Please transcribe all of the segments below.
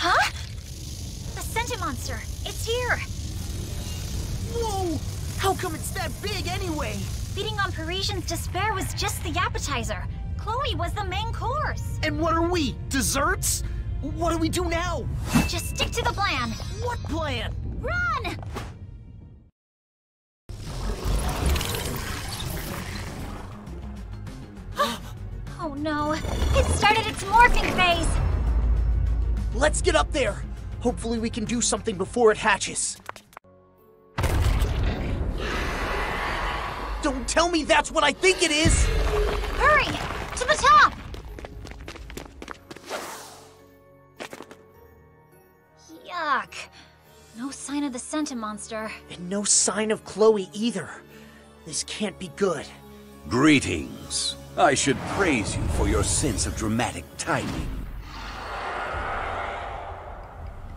Huh? The sentimonster. It's here. Whoa! How come it's that big anyway? Feeding on Parisian's despair was just the appetizer. Chloe was the main course. And what are we? Desserts? What do we do now? Just stick to the plan. What plan? Run! oh no, it started its morphing phase. Let's get up there. Hopefully we can do something before it hatches. Don't tell me that's what I think it is! Hurry! To the top! Yuck. No sign of the Sentimonster. And no sign of Chloe either. This can't be good. Greetings. I should praise you for your sense of dramatic timing.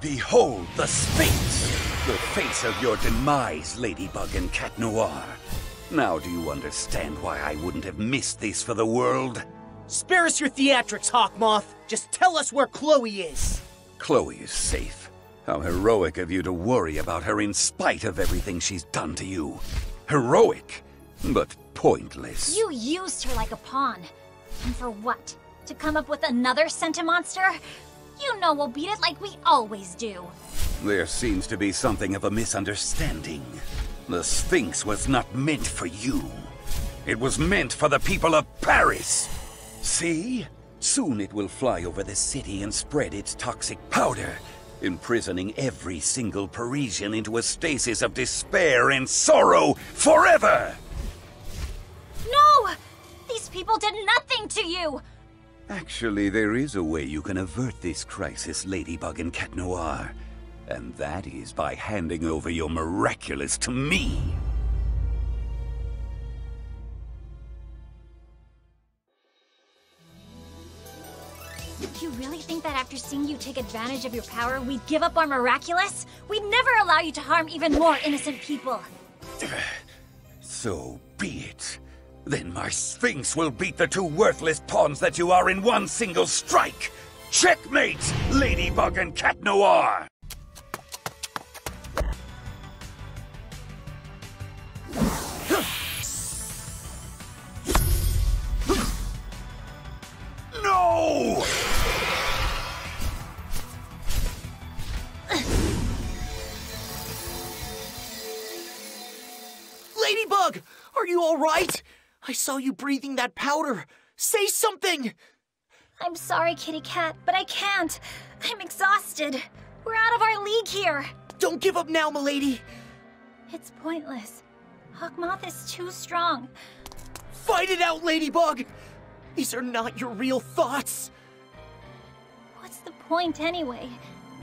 Behold the Sphinx! The face of your demise, Ladybug and Cat Noir. Now do you understand why I wouldn't have missed this for the world? Spare us your theatrics, Hawkmoth. Just tell us where Chloe is. Chloe is safe. How heroic of you to worry about her in spite of everything she's done to you. Heroic, but pointless. You used her like a pawn. And for what? To come up with another Sentimonster? You know we'll beat it like we always do. There seems to be something of a misunderstanding. The Sphinx was not meant for you. It was meant for the people of Paris. See? Soon it will fly over the city and spread its toxic powder, imprisoning every single Parisian into a stasis of despair and sorrow forever! No! These people did nothing to you! Actually, there is a way you can avert this crisis, Ladybug and Cat Noir. And that is by handing over your miraculous to me. You really think that after seeing you take advantage of your power, we'd give up our miraculous? We'd never allow you to harm even more innocent people. So be it. Then my Sphinx will beat the two worthless pawns that you are in one single strike! Checkmate, Ladybug and Cat Noir! No! Ladybug! Are you alright? I saw you breathing that powder. Say something! I'm sorry, Kitty Cat, but I can't. I'm exhausted. We're out of our league here. Don't give up now, milady! It's pointless. Hawkmoth is too strong. Fight it out, Ladybug! These are not your real thoughts! What's the point anyway?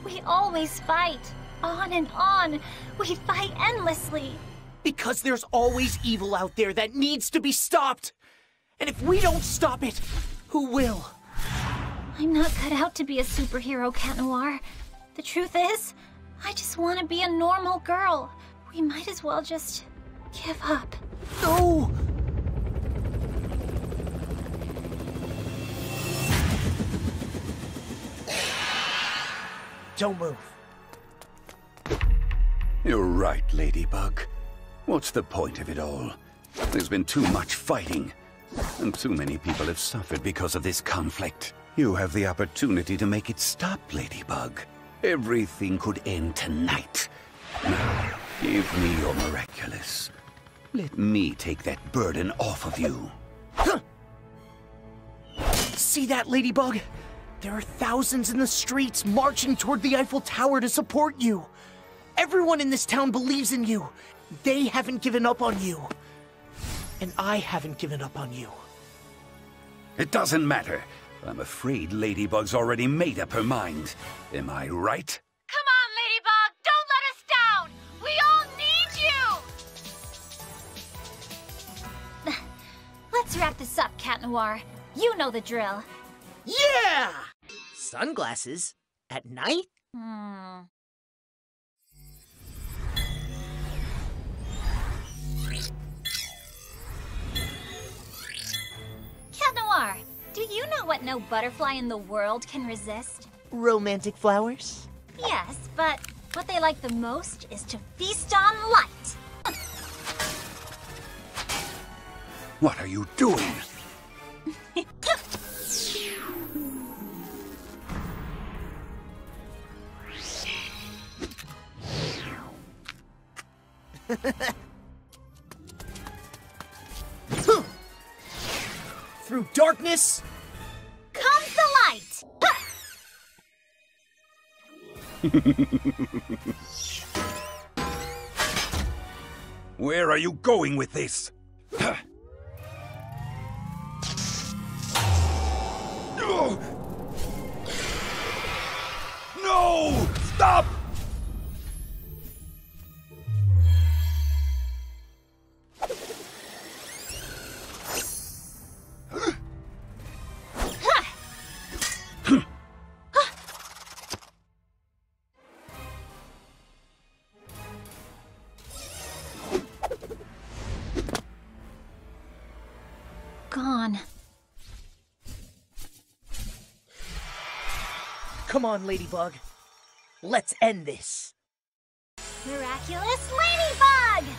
We always fight. On and on. We fight endlessly. Because there's always evil out there that needs to be stopped! And if we don't stop it, who will? I'm not cut out to be a superhero, Cat Noir. The truth is, I just want to be a normal girl. We might as well just give up. No! Don't move. You're right, Ladybug. What's the point of it all? There's been too much fighting, and too many people have suffered because of this conflict. You have the opportunity to make it stop, Ladybug. Everything could end tonight. Now, give me your miraculous. Let me take that burden off of you. See that, Ladybug? There are thousands in the streets marching toward the Eiffel Tower to support you. Everyone in this town believes in you. They haven't given up on you. And I haven't given up on you. It doesn't matter. I'm afraid Ladybug's already made up her mind. Am I right? Come on, Ladybug! Don't let us down! We all need you! Let's wrap this up, Cat Noir. You know the drill. Yeah! Sunglasses? At night? Hmm. What no butterfly in the world can resist? romantic flowers. Yes, but what they like the most is to feast on light. What are you doing? Through darkness, Where are you going with this? No! come on, Ladybug. Let's end this. Miraculous Ladybug!